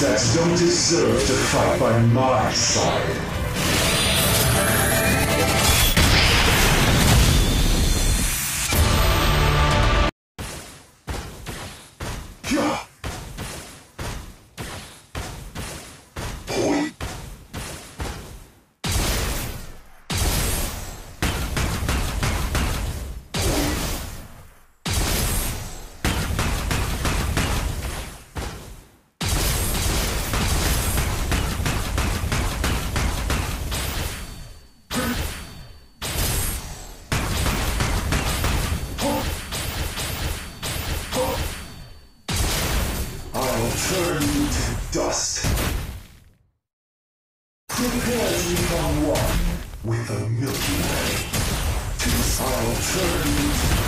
That don't deserve to fight by my side. I'll turn you to dust. Prepare to become one with the Milky Way. I'll turn you to.